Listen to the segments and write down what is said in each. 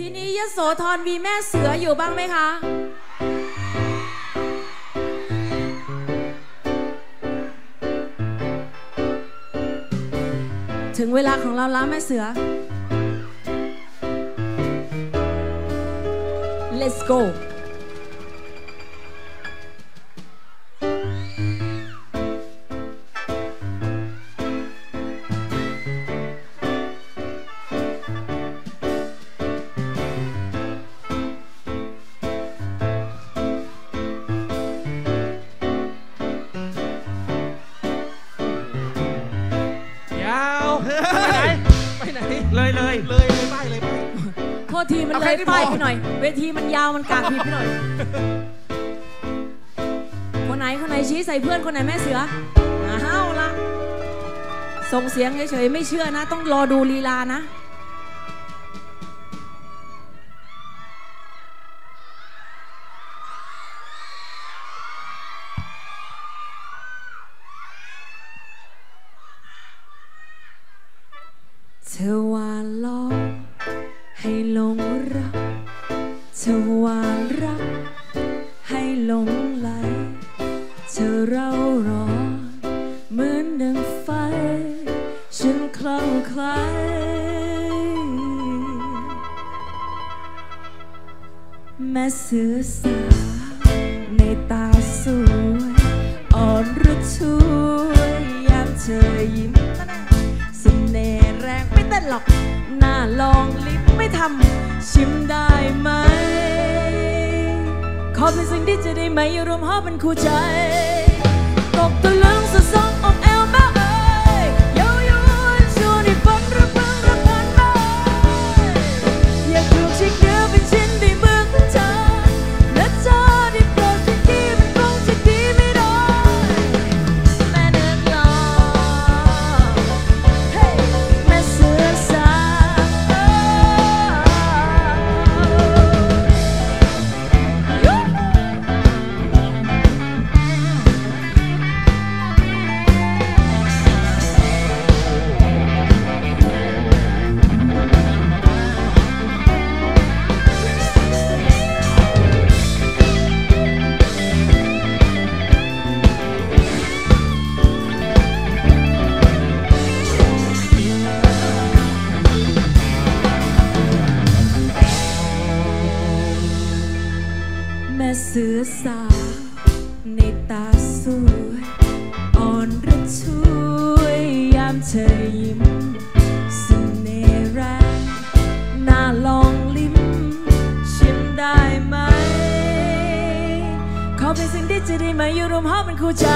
ทีนี้ยโสธรมีแม่เสืออยู่บ้างไหมคะ ถึงเวลาของเราแล้วแม่เสือ let's go เอาเลใครยที่ป้ายบอกไปหน่อย เวทีมันยาวมันกางผิดไปหน่อย คนไหนคนไหนชี้ใส่เพื่อนคนไหนแม่เสืออ้าวละส่งเสียงเฉยๆไม่เชื่อนะ ต้องรอดูลีลานะเธอว่า ธอว่ารัก ให้หลงไหล เธอเราร้อนเหมือนดังไฟ ฉันคลั่งไคล้แม่เสือสาวในตาสวยอ่อนระทวยยามเธอยิ้มเสน่ห์แรงไม่เต้นหรอก หน้าลองลิ้นไม่ทำชิมได้ไหม อเป็นสิ่งที่จะได้ไหมรวมหอเป็นคู่ใจ เธอยิ้มเสน่ห์แรงน่าลองลิ้มชิมได้ไหม ขอเป็นสิ่งที่จะได้มาอยู่รวมห้องเป็นคู่ใจ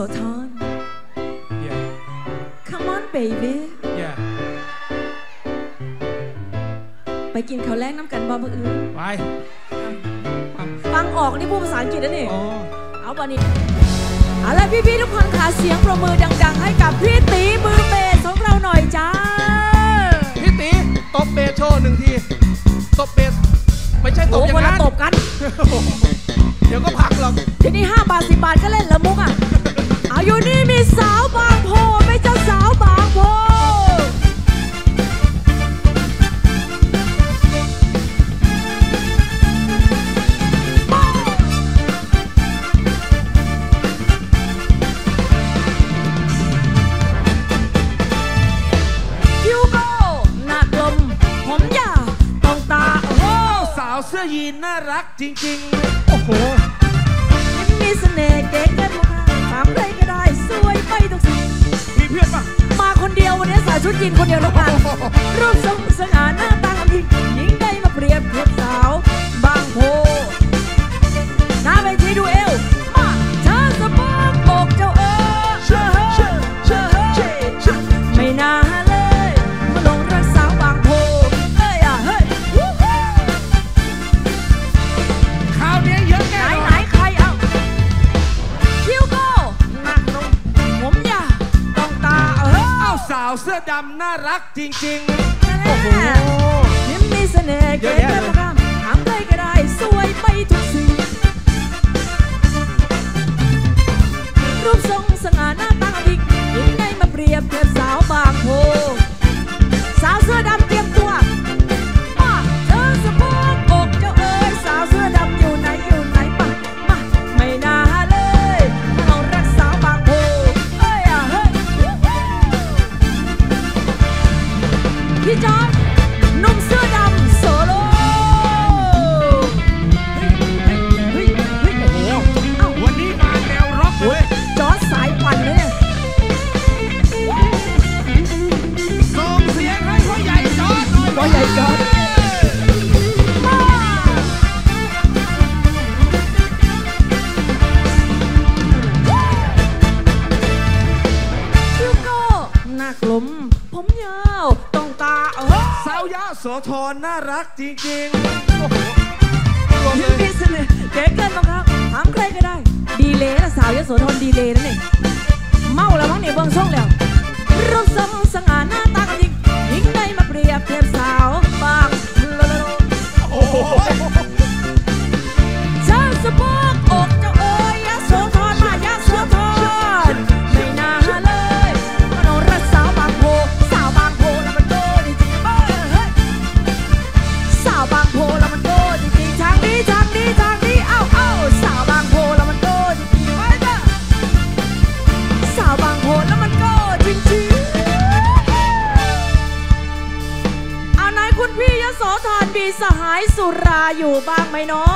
โสธร yeah Come on baby yeah ไปกินข้าวแลกน้ำกันบ่มืออื่นไปฟังออกนี่พูดภาษาอังกฤษนะนี่อ๋อเอาบอนี่เอาละพี่ๆทุกคนค่ะเสียงปรบมือดัง ๆ ให้กับพี่ตีมือเบสของเราหน่อยจ้า พี่ตีตบเบสโชว์หนึ่งที ตบเบสไม่ใช่ตโอ้บอย่างคนละนั้นตบกัน เดี๋ยวก็พักหรอกทีนี้5บาท10บาทก็เล่นละมุกอะ เอาอยู่นี่มีสาวบางโพไม่เจ้าสาวบางโพคิวโก้หน้ากลม ผมยาวต้องตา โอ้โห สาวเสื้อยีนน่ารักจริงโอ้โห คนเดียววันนี้ใส่ชุดยีนคนเดียวแล้วกันรูปทรงสง่าหน้าตางามทีหญิงได้มาเปรียบเทียบสาว รักจริง ทอน่ารักจริง ไม่น้อ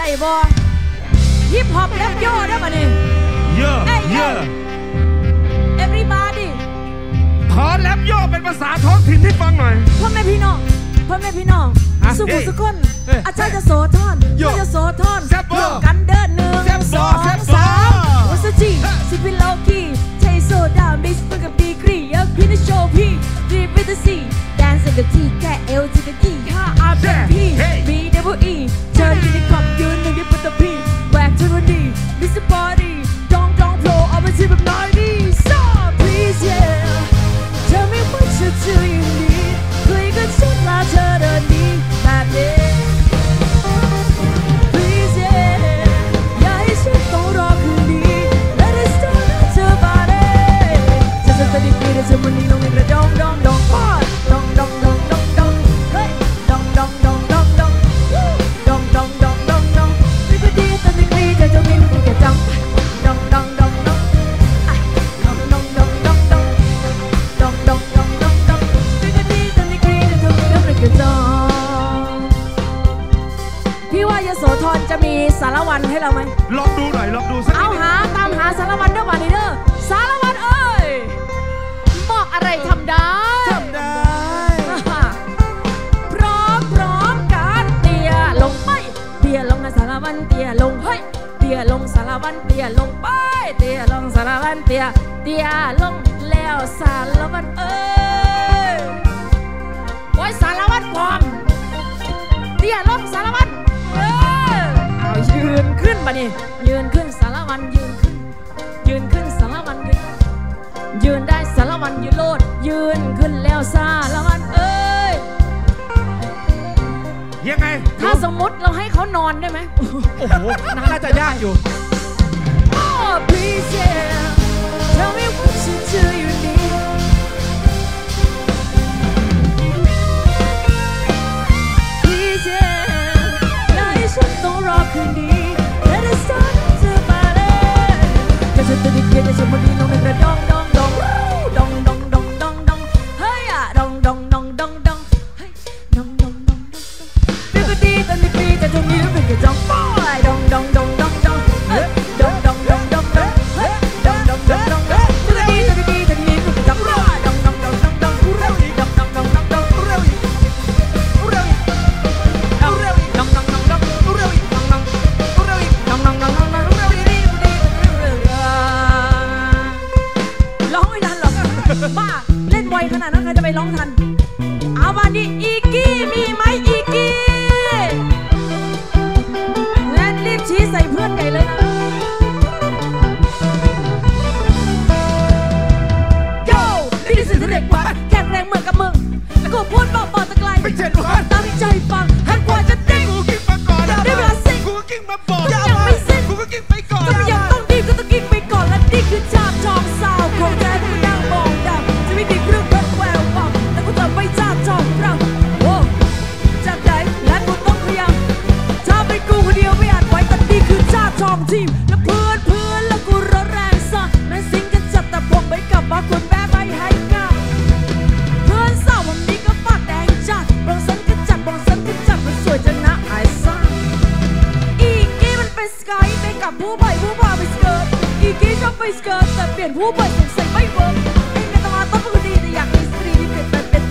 ได้บ่ฮิปฮอปแรปโย่ได้บ่นี่ยเยอะเยอะ everybody ขอแรปโย่เป็นภาษาท้องถิ่นที่ฟังหน่อยพ่อแม่พี่น้องพ่อแม่พี่น้องสุขุสุคนอาจารย์จะโสธรจะโสธรร่วกันเดินหนึ่งสองสามวัสจีสิบิโลกีใชโซดามิสเพิ่มกับดีกรีเยอะพี่นะโชว์พี่ดีเป็นตสีแดนซ์กับทีแค่เอลจีกับทีห้าอาร์บีบีดับเบิลอีเจอที่ในกรอบ เราไหมลองดูหน่อยลองดูสักเอาหาตามหาสารวัตรเด้อบัดนี้เด้อสารวัตรเอ้ยบอกอะไรทำได้พร้อมพร้อมการเตียลงไปเตียลงนะสารวัตรเตียลงเฮ้ยเตียลงสารวัตรเตียลงไปเตียลงสารวัตรเตียเตียลงแล้วสารวัตรเอ้ยไว้สารวัตรปลอมเตียลงสารวัตร บะนี่ยืนขึ้นสารวันยืนขึ้น ยืนขึ้นสารวันยืนยืนได้สารวันยืนโลด ยืนขึ้นแล้วสารวันเอ้ยยังไงถ้าสมมติเราให้เขานอนได้ไหมโอ้โหน่าจะยากอยู่ please yeah tell me what you do you need ฉันต้องรอคืนนี้ Cause ito di kaya sa maglinong nagradong บ้า เล่นไวขนาดนั้นใครจะไปร้องทัน เอามาดิอีกี้มีไหมอีกี้และรีบชี้ใส่เพื่อนใหญ่เลยนะโย่นี่คือเด็กวัดแข็งแรงเหมือนกับมึงกูพูดบอกบอกตะไกลไม่เจ็ดวันตั้งใจฟัง skørter Bliver en huber, som selv mig på Ingen der var der på det, jeg que stride fedt, fedt,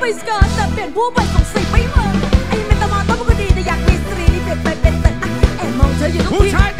ไปสกอตแต่เปลี่ยนผู้ไปของสัยไม่เหมือนไอ้เมตามาต้องปก็ดีแต่อยากมีสตรีนี่เปลี่ยนไปเป็นแต่แอบมองเธออยู่ทุกที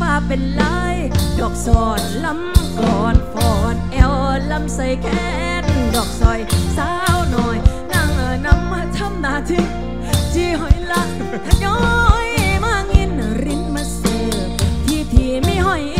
ฟ้าเป็นลาย ดอกสอดลำก่อนฟอดแอวลำใส่แขนดอกซอยสาวหน่อย นั่งเอานำมาทำหน้าที่ที่หอยละทย้อยมางินรินมาเสือที่ที่ไม่หอย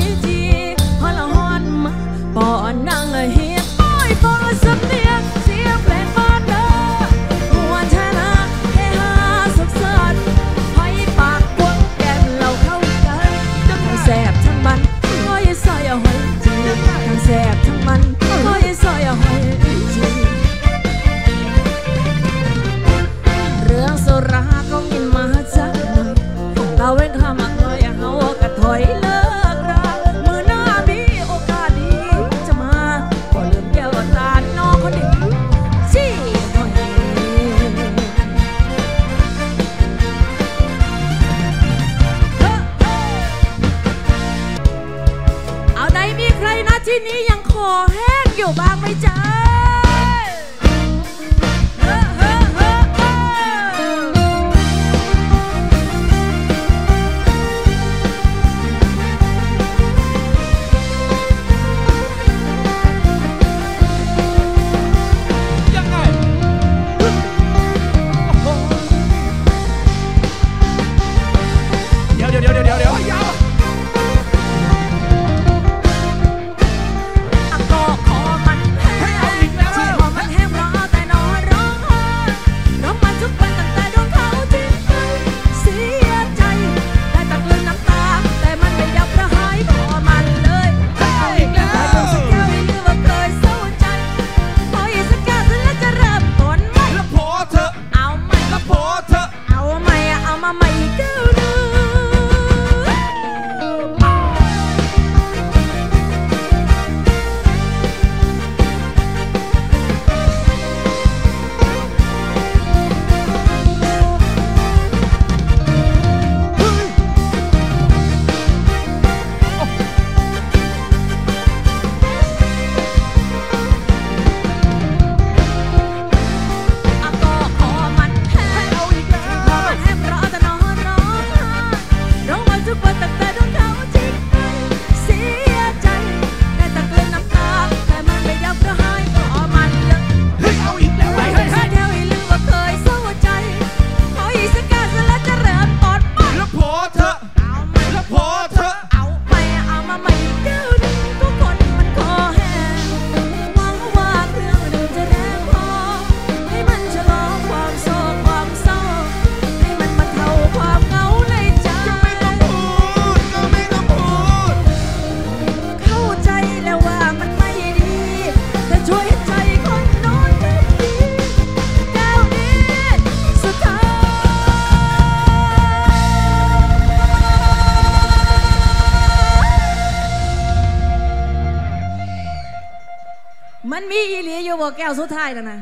แล้นะ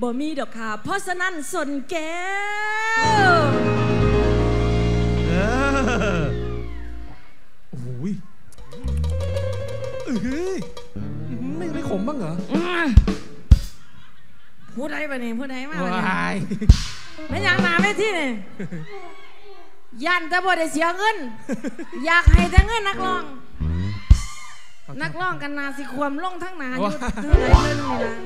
บ่มีดอกค่ะ เพราะฉะนั้นสนแก้วเออโอ้โเอ้ยไม่ไม่ขมบ้างเหรอพูดไรไปนี่พูดไรมากะเนี่ยไม่ยังมาไม่ที่นี่ยยันแต่บ่ได้เสียเงิน อยากให้แต่เงินนักร้อง นักร้องกันนาสิควมล่องทั้งนาอยู่เท่าไรเล่นนี่นะ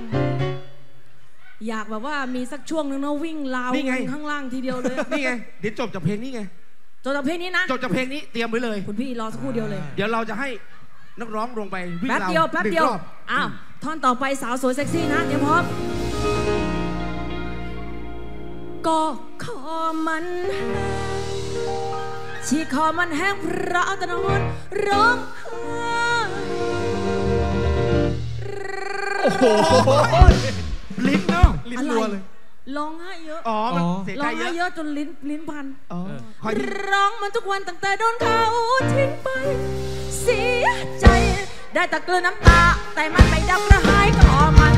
อยากแบบว่ามีสักช่วงนึงเนาะวิ่งราวนี่งข้างล่างทีเดียวเลยนี่ไงเดี๋ยวจบจากเพลงนี้ไงจบจากเพลงนี้นะจบจากเพลงนี้เตรียมไว้เลย คุณพี่รอสักครู่เดียวเลย เดี๋ยวเราจะให้นักร้องลงไปวิ่งลาวแป๊บเดียวแป๊บเดียวอ้าวท่อนต่อไปสาวสวยเซ็กซี่นะเตรียมพร้อมก็คอมันแห้งที่คอมันแห้งเพราะตะนอนร้องไห้ ลิ้นเนาะลิ้นรัวเลย ร้องไห้เยอะ อ๋อ มันเสียร้ใจองเยอะจนลิ้นลิ้นพันร้องมันทุกวันตั้งแต่โดนเขาทิ้งไป เสียใจ ได้แต่กลืนน้ำตา แต่มันไม่ดับกระหายก็มัน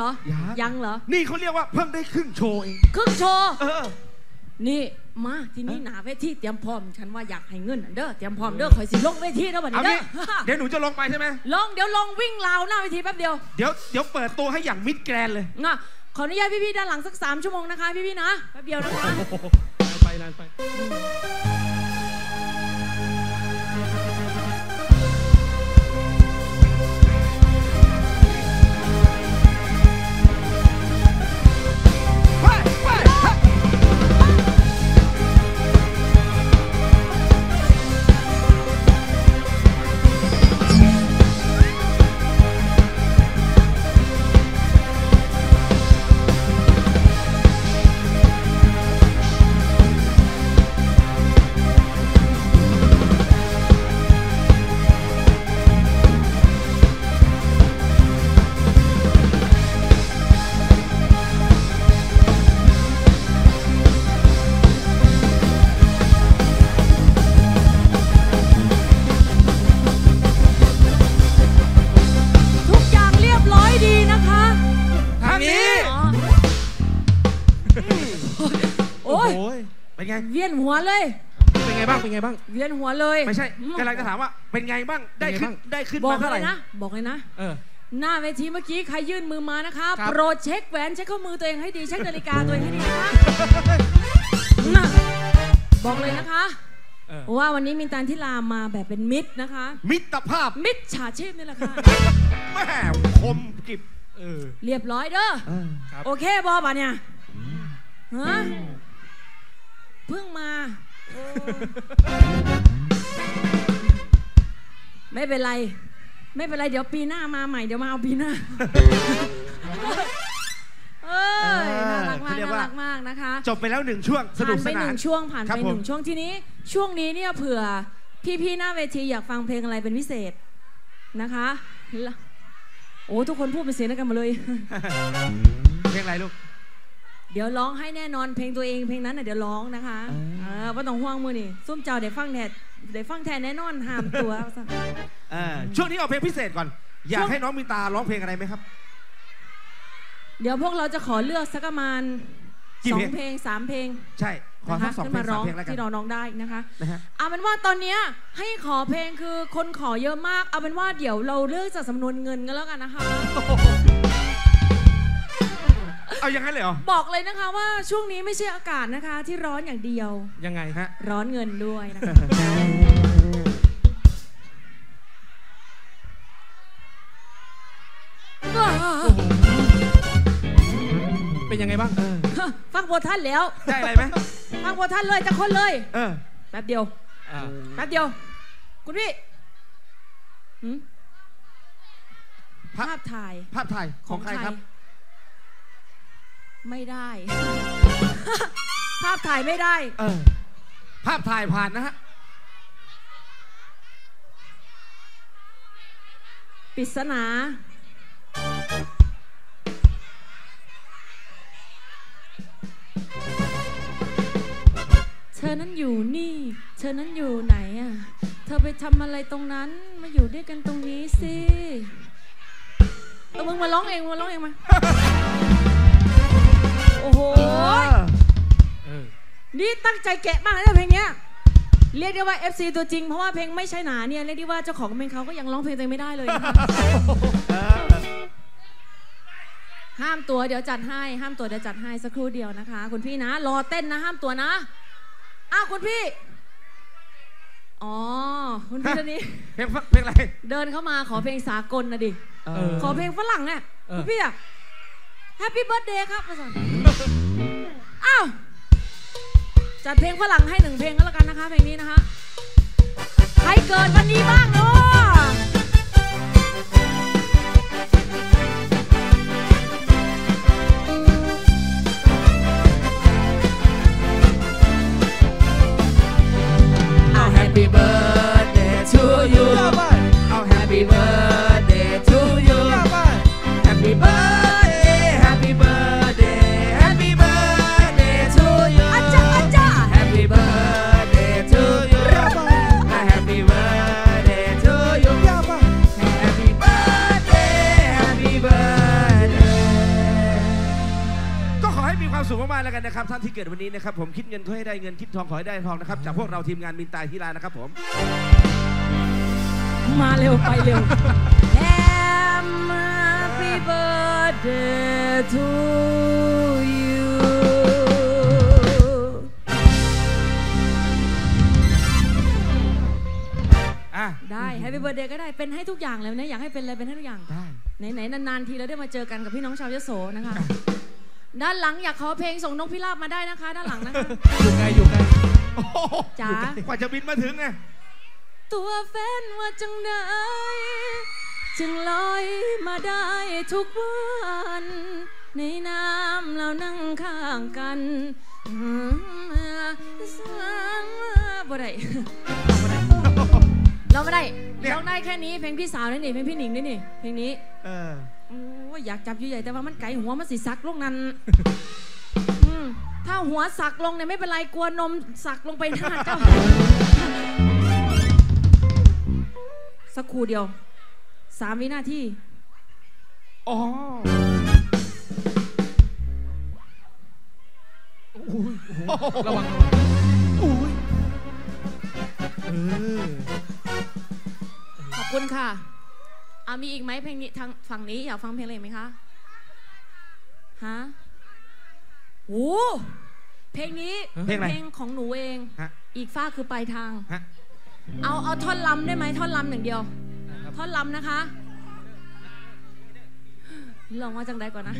เหรอ ยัง ยังเหรอ นี่เขาเรียกว่าเพิ่งได้ครึ่งโชว์เองครึ่งโชว์ เออ นี่มาทีนี้หนาเวทีเตรียมพร้อม ฉันว่าอยากให้เงินอันเด้อเตรียมพร้อมเด้อคอยสิลงเวทีเด้อบัดเอานี้งี้เด้อ เดี๋ยวหนูจะลงไปใช่ไหมลงเดี๋ยวลงวิ่งราวหน้าเวทีแป๊บเดียวเดี๋ยวเดี๋ยวเปิดตัวให้อย่างมิดแกรนด์เลยนะขออนุญาตพี่ๆด้านหลังสักสามชั่วโมงนะคะพี่ๆนะแป๊บเดียวนะคะ ไปนานไป ไง เวียนหัวเลย เป็นไงบ้าง เป็นไงบ้าง เวียนหัวเลยไม่ใช่กำลังจะถามว่า เป็นไงบ้าง ได้ขึ้น ได้ขึ้นบอกมาเท่าเลไหร่ยนะ บอกเลยนะ เออ หน้าเวทีเมื่อกี้ใครยื่นมือมานะคะครับ โปรดเช็คแหวนเช็คข้อมือตัวเองให้ดีเช็คนาฬิกาตัวเองให้ดีนะคะน่ะบอกเลยนะคะ เออ ว่าวันนี้มินตันที่ลามาแบบเป็นมิตรนะคะ มิตรภาพมิตรฉาชีพนี่แหละค่ะ แม่คมกริบ เออ เรียบร้อยเด้อ ครับ โอเคบอป่ะเนี่ยฮะ เพิ่งมาโอ้ไม่เป็นไร ไม่เป็นไร เดี๋ยวปีหน้ามาใหม่ เดี๋ยวมาเอาปีหน้า เอ้ยน่ารักมากเขาเรียกน่าว่ารักมากนะคะจบไปแล้วหนึ่งช่วงสนุผ่ากนสไปหนานึ่น งช่วงผ่านครับไปผมหนึ่งช่วงทีนี้ ช่วงนี้เนี่ยเผื่อพี่ๆหน้าเวทีอยากฟังเพลงอะไรเป็นพิเศษนะคะแล้วโอ้ทุกคนพูดเป็นเสียงเดียวกันหมดเลย เพลงอะไรลูก เดี๋ยวร้องให้แน่นอนเพลงตัวเองเพลงนั้นน่ะเดี๋ยวร้องนะคะอ่าเออว่าต้องห่วงมือนี่ซุ่มเจ้าเดี๋ยวฟังแทนเดี๋ยวฟังแทนแน่นอนห้ามตัวเอาซะเออช่วงนี้เอาเพลงพิเศษก่อน อยากให้น้องมินตาร้องเพลงอะไรไหมครับ เดี๋ยวพวกเราจะขอเลือกสักประมาณกี่สอเพลงงเพลงสามเพลง ใช่ขอนะสัคะกสองขึ้นเพลมางร้สาอมงเพลงแล้วกันที่น้องๆได้นะคะนะฮะเอาเป็นว่าตอนเนี้ยให้ขอเพลงคือคนขอเยอะมาก เอาเป็นว่าเดี๋ยวเราเลือกจากจำนวนเงินกันแล้วกันนะคะ เอาอย่างนั้นเลยเหรอ บอกเลยนะคะว่าช่วงนี้ไม่ใช่อากาศนะคะ ที่ร้อนอย่างเดียว ยังไงฮะ ร้อนเงินด้วยนะคะเป็นยังไงบ้าง ฟังบทท่านแล้ว ได้อะไรไหมฟังบทท่านเลยจะคนเลย เออ แป๊บเดียวอ่าแป๊บเดียว คุณพี่หืมภาพภาพถ่าย ภาพถ่ายของใครครับ ไม่ได้ ภาพถ่ายไม่ได้ เออ ภาพถ่ายผ่านนะฮะ ปริศนา เธอนั้นอยู่นี่ เธอนั้นอยู่ไหนอะ เธอไปทำอะไรตรงนั้น มาอยู่ด้วยกันตรงนี้สิ เออมึงมาร้องเองมึงมาร้องเองมา โอ้โห เออนี่ตั้งใจแกะมากเลยนะเพลงเนี้ย เรียกได้ว่า FC ตัวจริง เพราะว่าเพลงไม่ใช่หนาเนี่ยเรียกได้ว่าเจ้าของเพลงเขาก็ยังร้องเพลงตัวเองไม่ได้เลยนะคะห้ามตัวเดี๋ยวจัดให้ ห้ามตัวเดี๋ยวจัดให้สักครู่เดียวนะคะ คุณพี่นะ รอเต้นนะ ห้ามตัวนะอ้าวคุณพี่ อ๋อ คุณพี่ท่านนี้ เพลงเพลงอะไร เดินเข้ามาขอเพลงสากลนะดิ เออ ขอเพลงฝรั่งเนี่ยเออ คุณพี่อะ happy birthday ครับมาสั่นอ้าวจัดเพลงฝรั่งให้หนึ่งเพลงก็แล้วกันนะคะเพลงนี้นะคะ ใครเกิดวันนี้บ้างเนาะเอา Happy birthday to you เอา Happy birthday to you Happy birthday แล้วกันนะครับท่านที่เกิดวันนี้นะครับผมคิดเงินขอให้ได้เงินคิดทองขอให้ได้ทองนะครับจากพวกเราทีมงานมินตาฮิลานะครับผม มาเร็วไปเร็ว Happy birthday to you อะได้ Happy birthday ก็ได้เป็นให้ทุกอย่างเลยนะอยากให้เป็นอะไรเป็นให้ทุกอย่าง ได้ ไหนๆนานๆทีเราได้มาเจอกันกับพี่น้องชาวยโสนะคะ ด้านหลังอยากขอเพลงส่งนกพิราบมาได้นะคะ ด้านหลังนะคะ อยู่ไกลอยู่ไกลโอ้โหจ๋า กว่าจะบินมาถึงไงตัวแฟนว่าจังได้จึงลอยมาได้ทุกวัน ในน้ำเรานั่งข้างกันบ่ได้เราไม่ได้เนี่ยร้องได้แค่นี้เพลงพี่สาวนี่นี่เพลงพี่หนิงนี่นี่เพลงนี้ เออโอ้ยอยากจับอยู่ใหญ่แต่ว่ามันไกลหัวมันสิสักลงนั้นอืมถ้าหัวสักลงเนี่ยไม่เป็นไรกลัวนมสักลงไปหน้าเจ้าสักครู่เดียวสามวินาทีอ๋อระวังระวังอุ้ยเออขอบคุณค่ะ อามีอีกไหมเพลงนี้ทางฝั่งนี้อยากฟังเพลงอะไรอีกไหมคะฮะโอ้เพลงนี้เพลงอะไร เพลงของหนูเอง ฮะ อีกฝ้าคือปลายทาง ฮะ เอาเอาท่อนลำได้ไหมท่อนลำอย่างเดียว ท่อนลำนะคะลองมาจังใดก่อนนะ